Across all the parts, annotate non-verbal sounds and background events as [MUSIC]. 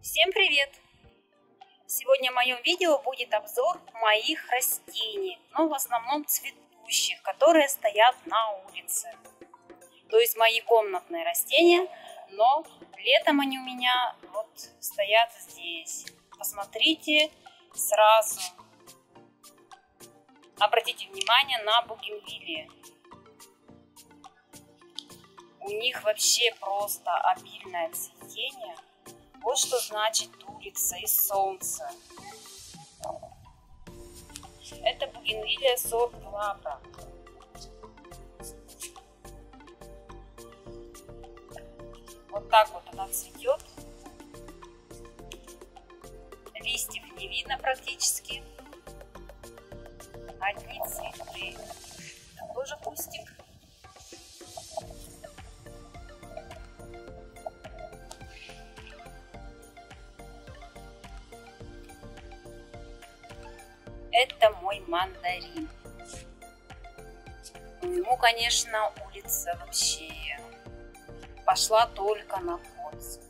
Всем привет! Сегодня в моем видео будет обзор моих растений, но в основном цветущих, которые стоят на улице. То есть мои комнатные растения, но летом они у меня вот стоят здесь. Посмотрите сразу. Обратите внимание на бугенвилии. У них вообще просто обильное цветение. Вот что значит улица и солнце. Это бугенвилия сорт Лабра. Вот так вот она цветет. Листьев не видно практически. Одни цветы. Тоже кустик. Мандарин. Ему, конечно, улица вообще пошла только на пользу.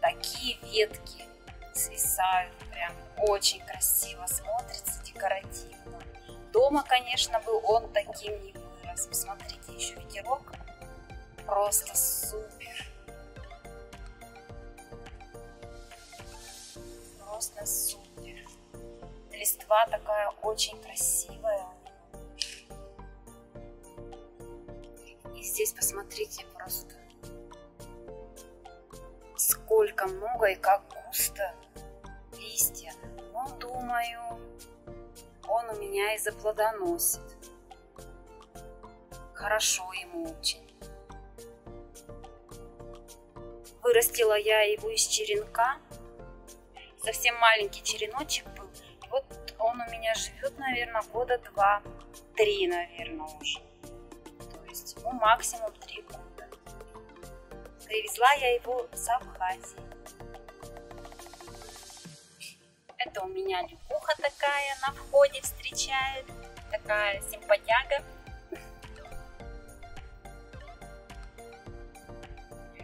Такие ветки свисают, прям очень красиво смотрится, декоративно. Дома, конечно, бы он таким не вырос. Посмотрите, еще ветерок. Просто супер. Просто супер листва такая очень красивая. И здесь посмотрите просто, сколько много и как густо листья. Ну, думаю, он у меня и заплодоносит. Хорошо ему очень. Вырастила я его из черенка. Совсем маленький череночек вот он у меня живет, наверное, года два-три, наверное, уже. То есть ему максимум три года. Привезла я его с Абхазии. Это у меня люкуха такая на входе встречает. Такая симпатяга.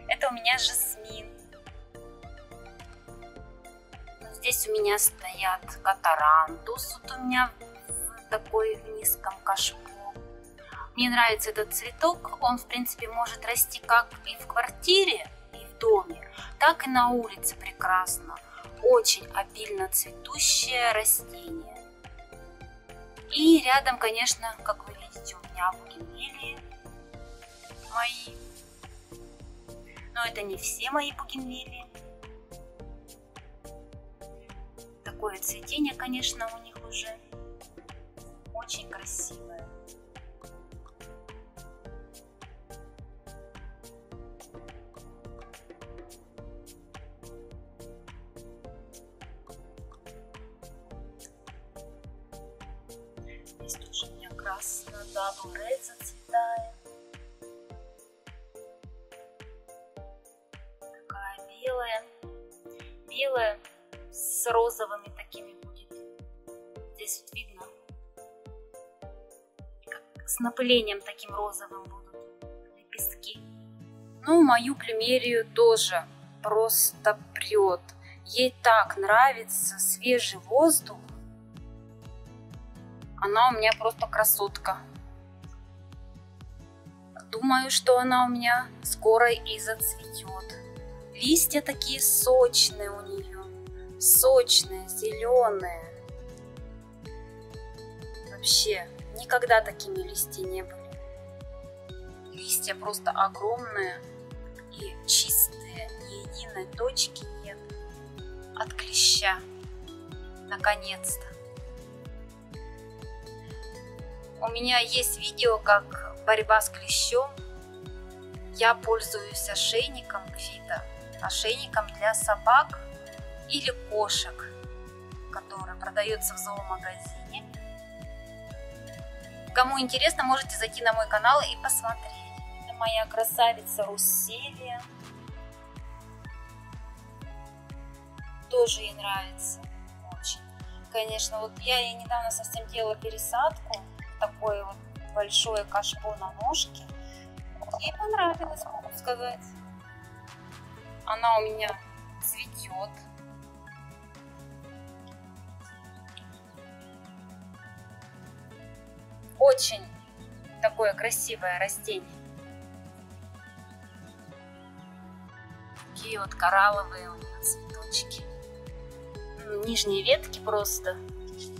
Это у меня жасмин. Здесь у меня стоят катарантус, вот у меня в такой низком кашпо. Мне нравится этот цветок, он в принципе может расти как и в квартире, и в доме, так и на улице прекрасно. Очень обильно цветущее растение. И рядом, конечно, как вы видите, у меня бугенвилии мои. Но это не все мои бугенвилии. Такое цветение, конечно, у них уже очень красивое. Здесь тоже у меня красно double red зацветает. Такая белая. Белая с розовыми. Здесь вот видно, как с напылением таким розовым будут лепестки. Ну, мою племерию тоже просто прет. Ей так нравится свежий воздух. Она у меня просто красотка. Думаю, что она у меня скоро и зацветет. Листья такие сочные у нее сочные, зеленые. Вообще, никогда такими листья не были. Листья просто огромные и чистые, ни единой точки нет от клеща. Наконец-то. У меня есть видео, как борьба с клещом. Я пользуюсь ошейником Квита, ошейником для собак или кошек, который продается в зоомагазине. Кому интересно, можете зайти на мой канал и посмотреть. Это моя красавица Русселия. Тоже ей нравится очень. Конечно, вот я ей недавно совсем делала пересадку. Такое вот большое кашпо на ножке. Ей понравилось, могу сказать. Она у меня цветет. Очень такое красивое растение. Такие вот коралловые у него цветочки. Нижние ветки просто.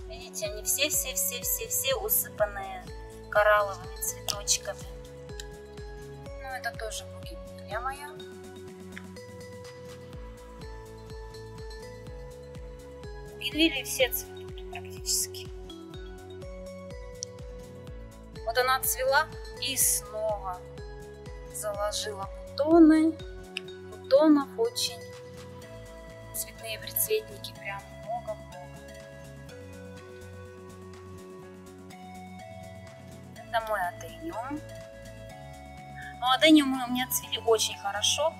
Видите, они все-все-все-все-все усыпанные коралловыми цветочками. Ну, это тоже бугенвилия моя. Бугенвилии все цветут практически. Вот она цвела и снова заложила бутоны. Бутонов очень. Цветные прицветники прям много-много. Это мой адениум. Но адениумы у меня цвели очень хорошо.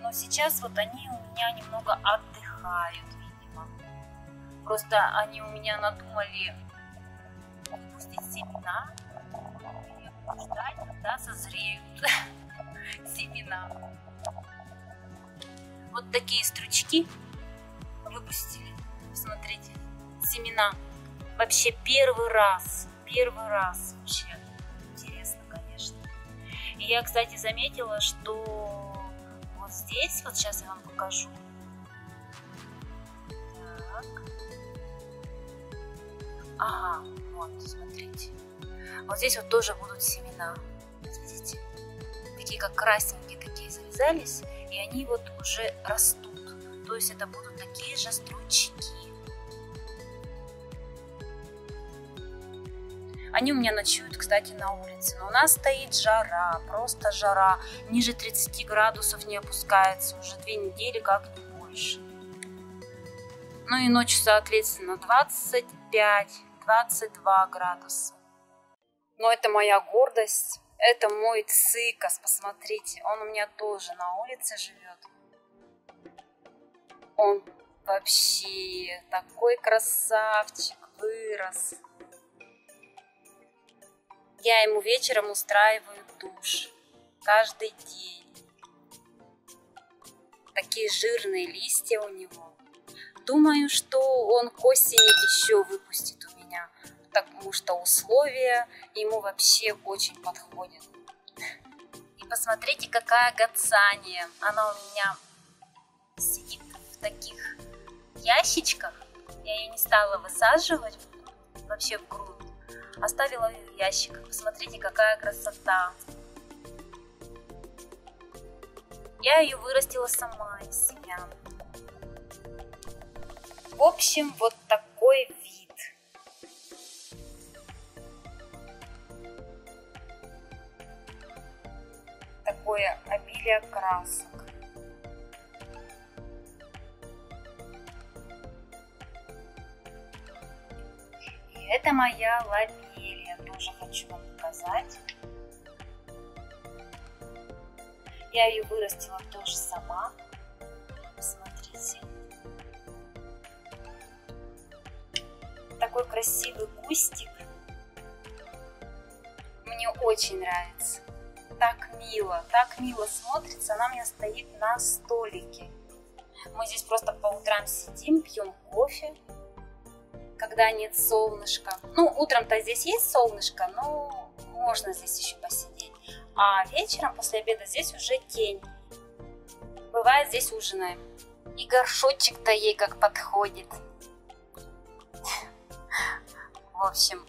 Но сейчас вот они у меня немного отдыхают, видимо. Просто они у меня надумали выпустить семена ждать, когда созреют [LAUGHS] семена. Вот такие стручки выпустили. Смотрите, семена. Вообще первый раз, первый раз вообще. Интересно, конечно. И я, кстати, заметила, что вот здесь, вот сейчас я вам покажу. Так. Ага, вот, смотрите. Вот здесь вот тоже будут семена. Видите? Такие как красненькие такие завязались, и они вот уже растут. То есть это будут такие же стручки. Они у меня ночуют, кстати, на улице. Но у нас стоит жара, просто жара. Ниже 30 градусов не опускается уже две недели, как не больше. Ну и ночью, соответственно, 25-22 градуса. Но это моя гордость, это мой цикас, посмотрите, он у меня тоже на улице живет. Он вообще такой красавчик, вырос. Я ему вечером устраиваю душ каждый день. Такие жирные листья у него. Думаю, что он к осени еще выпустит потому что условия ему вообще очень подходят. И посмотрите, какая гацания. Она у меня сидит в таких ящичках. Я ее не стала высаживать вообще в грунт. Оставила ее в ящиках. Посмотрите, какая красота. Я ее вырастила сама из семян. В общем, вот такой такое обилие красок. И это моя лабелия, тоже хочу вам показать. Я ее вырастила тоже сама. Посмотрите. Такой красивый кустик. Мне очень нравится так мило, так мило смотрится. Она у меня стоит на столике. Мы здесь просто по утрам сидим, пьем кофе, когда нет солнышка. Ну, утром-то здесь есть солнышко, но можно здесь еще посидеть. А вечером после обеда здесь уже тень. Бывает здесь ужинаем. И горшочек-то ей как подходит. [LAUGHS] В общем,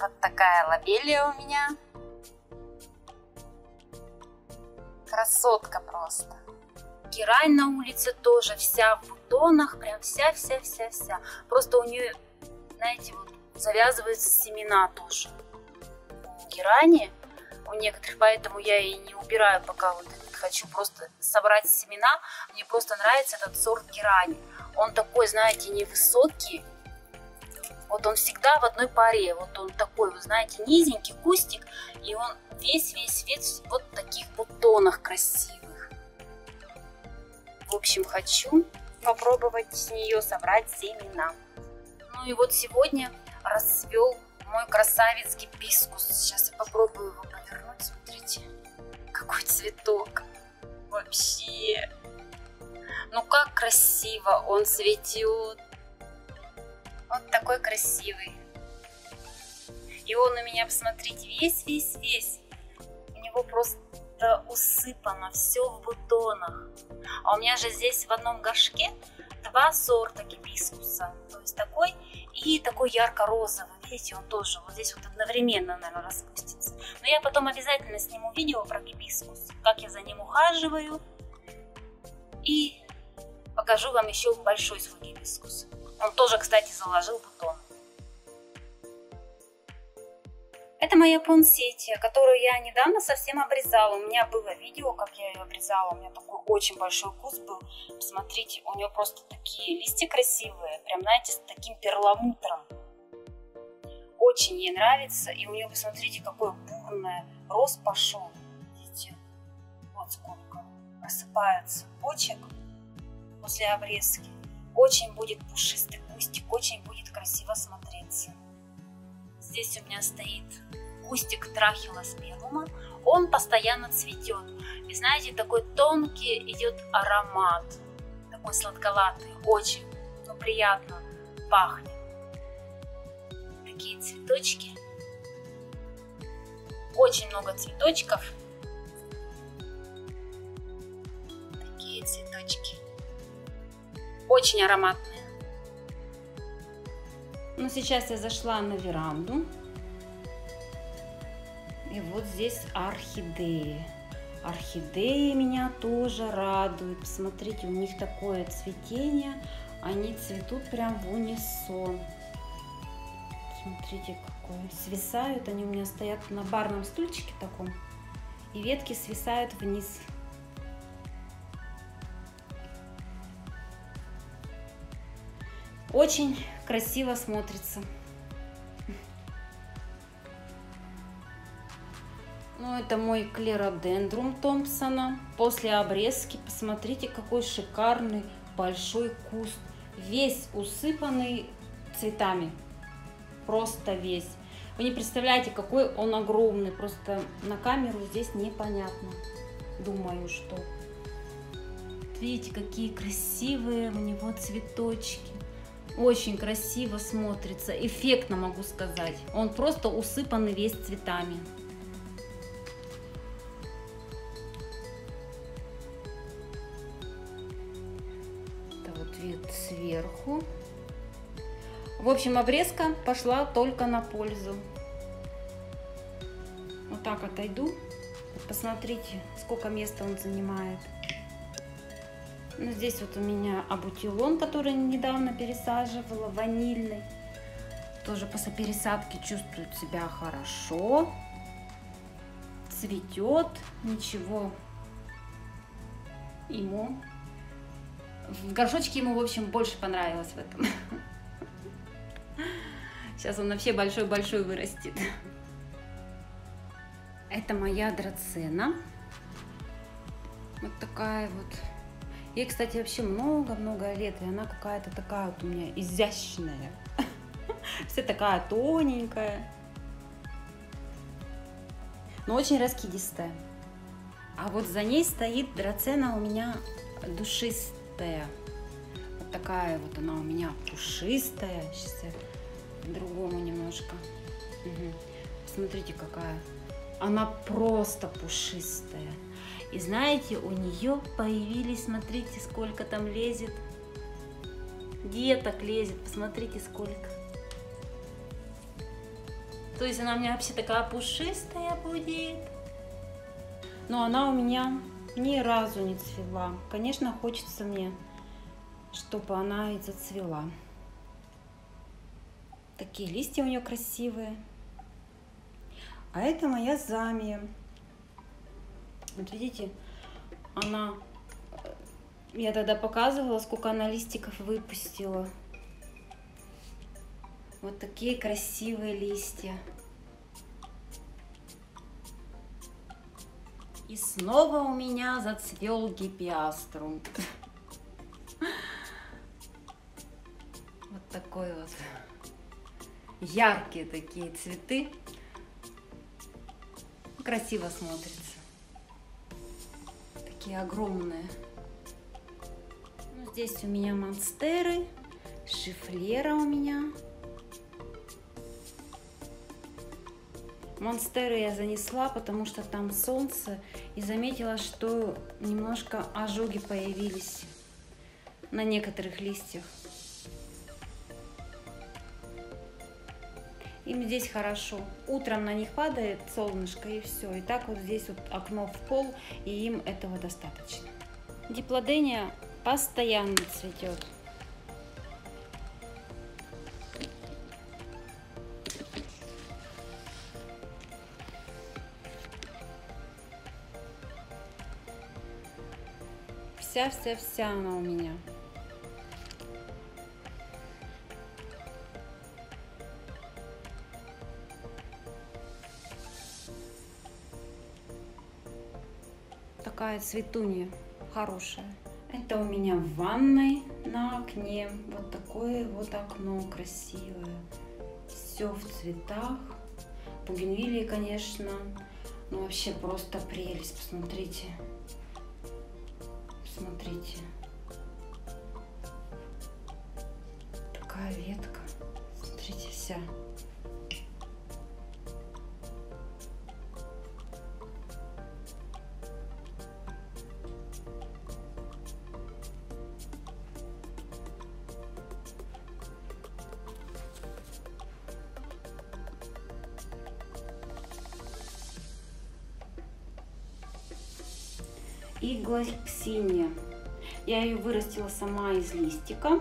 вот такая лабелия у меня. Красотка просто. Герань на улице тоже вся в бутонах, прям вся-вся-вся-вся. Просто у нее, знаете, вот завязываются семена тоже. Герани, у некоторых, поэтому я и не убираю пока вот хочу просто собрать семена. Мне просто нравится этот сорт герани. Он такой, знаете, невысокий, вот он всегда в одной паре. Вот он такой, вы знаете, низенький кустик. И он весь-весь весь вот таких бутонах красивых. В общем, хочу попробовать с нее собрать семена. Ну и вот сегодня расцвел мой красавец гибискус. Сейчас я попробую его повернуть. Смотрите, какой цветок. Вообще. Ну как красиво он цветет. Вот такой красивый. И он у меня, посмотрите, весь-весь-весь. Него просто усыпано все в бутонах. А у меня же здесь в одном горшке два сорта гибискуса. То есть такой и такой ярко-розовый. Видите, он тоже вот здесь вот одновременно, наверное, распустится. Но я потом обязательно сниму видео про гибискус, как я за ним ухаживаю. И покажу вам еще большой свой гибискус. Он тоже, кстати, заложил бутон. Это моя пунсетия, которую я недавно совсем обрезала. У меня было видео, как я ее обрезала. У меня такой очень большой куст был. Посмотрите, у нее просто такие листья красивые. Прям, знаете, с таким перламутром. Очень ей нравится. И у нее, посмотрите, какой бурный рост пошел. Видите? Вот сколько просыпается почек после обрезки. Очень будет пушистый кустик, очень будет красиво смотреться. Здесь у меня стоит кустик трахилосперума. Он постоянно цветет. И знаете, такой тонкий идет аромат. Такой сладковатый, очень ну, приятно пахнет. Такие цветочки. Очень много цветочков. Такие цветочки. Очень ароматные. Сейчас я зашла на веранду. И вот здесь орхидеи. Орхидеи меня тоже радуют. Посмотрите, у них такое цветение. Они цветут прям в унисон. Смотрите, какое. Свисают. Они у меня стоят на барном стульчике таком. И ветки свисают вниз. Очень красиво смотрится. Ну, это мой клеродендрум Томпсона. После обрезки, посмотрите, какой шикарный большой куст. Весь усыпанный цветами. Просто весь. Вы не представляете, какой он огромный. Просто на камеру здесь непонятно. Думаю, что. Видите, какие красивые у него цветочки. Очень красиво смотрится, эффектно могу сказать. Он просто усыпанный весь цветами. Это вот вид сверху. В общем, обрезка пошла только на пользу. Вот так отойду. Посмотрите, сколько места он занимает. Ну, здесь вот у меня абутилон, который недавно пересаживала, ванильный. Тоже после пересадки чувствует себя хорошо. Цветет, ничего ему. В горшочке ему, в общем, больше понравилось в этом. [LAUGHS] Сейчас он вообще большой-большой вырастет. Это моя драцена. Вот такая вот Ей, кстати, вообще много-много лет, и она какая-то такая вот у меня изящная. [LAUGHS] Вся такая тоненькая. Но очень раскидистая. А вот за ней стоит драцена у меня душистая. Вот такая вот она у меня пушистая. Сейчас я другому немножко. Угу. Посмотрите, какая. Она просто пушистая. И знаете, у нее появились, смотрите, сколько там лезет. Деток лезет, посмотрите, сколько. То есть она у меня вообще такая пушистая будет. Но она у меня ни разу не цвела. Конечно, хочется мне, чтобы она и зацвела. Такие листья у нее красивые. А это моя замия. Вот видите, она... Я тогда показывала, сколько она листиков выпустила. Вот такие красивые листья. И снова у меня зацвел гипиаструм. [LAUGHS] Вот такой вот. Яркие такие цветы. Красиво смотрится такие огромные. Здесь у меня монстеры, шифлера у меня. Монстеры я занесла, потому что там солнце. И заметила, что немножко ожоги появились на некоторых листьях. Здесь хорошо. Утром на них падает солнышко и все. И так вот здесь вот окно в пол, и им этого достаточно. Диплодения постоянно цветет. Вся-вся-вся она у меня. Такая цветунья хорошая. Это у меня в ванной на окне. Вот такое вот окно красивое. Все в цветах. Бугенвилии, конечно. Ну, вообще просто прелесть. Посмотрите. Посмотрите. Такая ветка. Смотрите, вся. И глаксиния. Я ее вырастила сама из листика.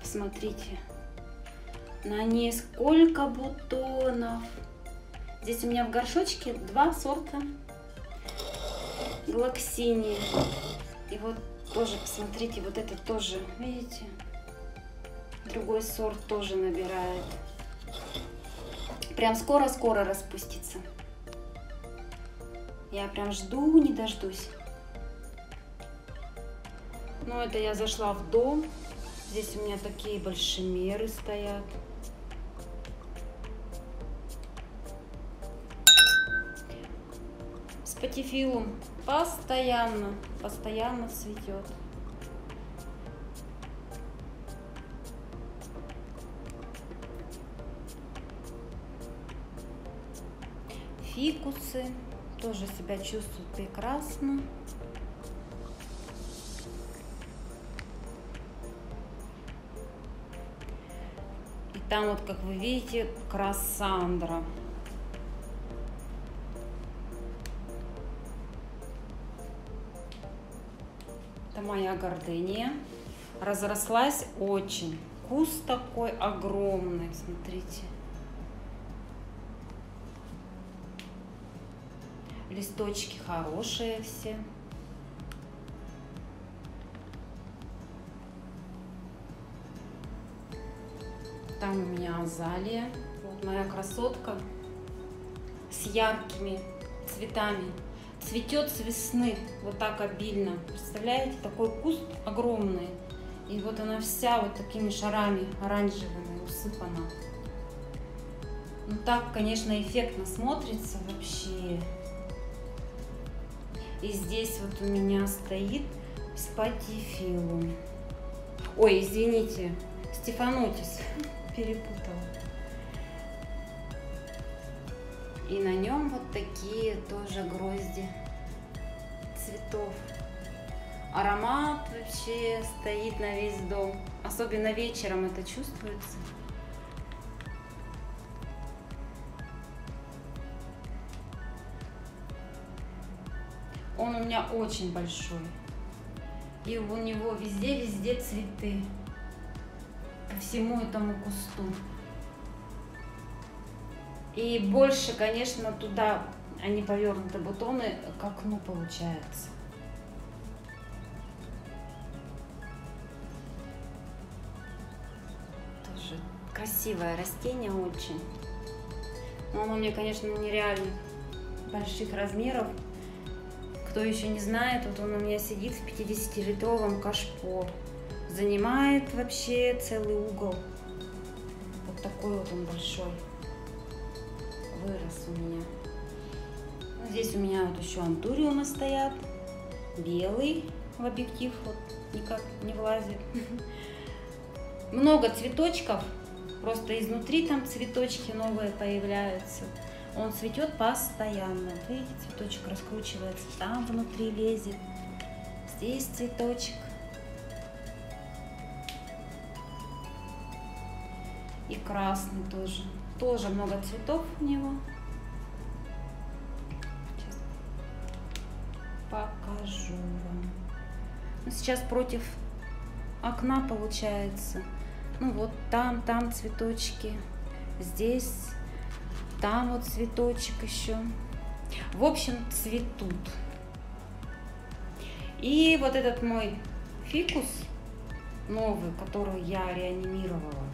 Посмотрите, на ней сколько бутонов. Здесь у меня в горшочке два сорта глаксинии. И вот тоже, посмотрите, вот это тоже, видите? Другой сорт тоже набирает. Прям скоро-скоро распустится. Я прям жду, не дождусь. Ну, это я зашла в дом. Здесь у меня такие большие стоят. Спатифилум постоянно, постоянно цветет. Фикусы тоже себя чувствует прекрасно. И там вот, как вы видите, красандра. Это моя гордыня. Разрослась очень. Куст такой огромный, смотрите. Листочки хорошие все. Там у меня азалия. Вот моя красотка с яркими цветами. Цветет с весны вот так обильно. Представляете, такой куст огромный. И вот она вся вот такими шарами оранжевыми усыпана. Ну так, конечно, эффектно смотрится вообще. И здесь вот у меня стоит спатифилум. Ой, извините, Стефанотис перепутала. И на нем вот такие тоже грозди цветов. Аромат вообще стоит на весь дом. Особенно вечером это чувствуется. Он у меня очень большой. И у него везде-везде цветы. По всему этому кусту. И больше, конечно, туда они повернуты бутоны к окну получается. Тоже красивое растение очень. Но оно мне, конечно, нереально больших размеров. Кто еще не знает, вот он у меня сидит в 50-литровом кашпо. Занимает вообще целый угол. Вот такой вот он большой. Вырос у меня. Здесь у меня вот еще антуриумы стоят. Белый в объектив вот никак не влазит. [LAUGHS] Много цветочков, просто изнутри там цветочки новые появляются. Он цветет постоянно. Видите, цветочек раскручивается, там внутри лезет. Здесь цветочек. И красный тоже. Тоже много цветов у него. Сейчас покажу вам. Ну, сейчас против окна получается. Ну вот там, там цветочки. Здесь, там вот цветочек еще. В общем, цветут. И вот этот мой фикус новый, который я реанимировала,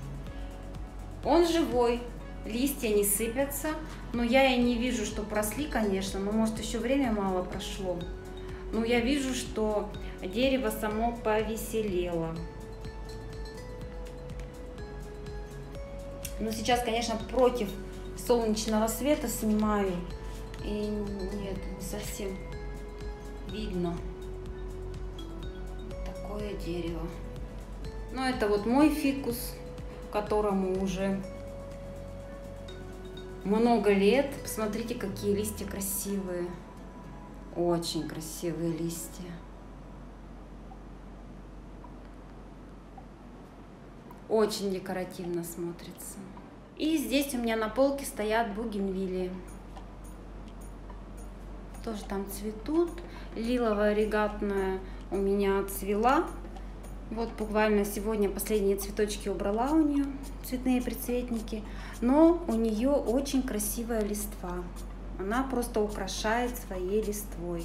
он живой, листья не сыпятся, но я и не вижу, что просли, конечно, но может еще время мало прошло. Но я вижу, что дерево само повеселело. Но сейчас, конечно, против солнечного света снимаю. И нет, не совсем видно такое дерево. Но это вот мой фикус которому уже много лет. Посмотрите, какие листья красивые. Очень красивые листья. Очень декоративно смотрится. И здесь у меня на полке стоят бугенвилии. Тоже там цветут. Лиловая регатная у меня цвела. Вот буквально сегодня последние цветочки убрала у нее, цветные прицветники. Но у нее очень красивая листва. Она просто украшает своей листвой.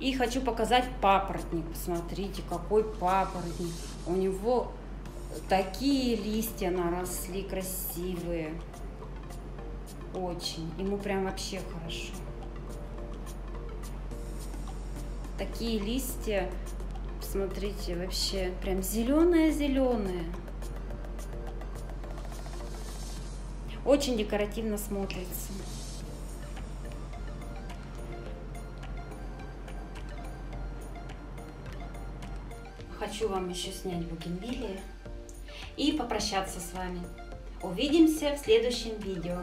И хочу показать папоротник. Посмотрите, какой папоротник. У него такие листья наросли красивые. Очень. Ему прям вообще хорошо. такие листья, смотрите, вообще прям зеленые-зеленые. Очень декоративно смотрится. Хочу вам еще снять бугенвилии и попрощаться с вами. Увидимся в следующем видео.